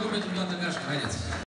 kommen mit dem Land der Meerschweinitz.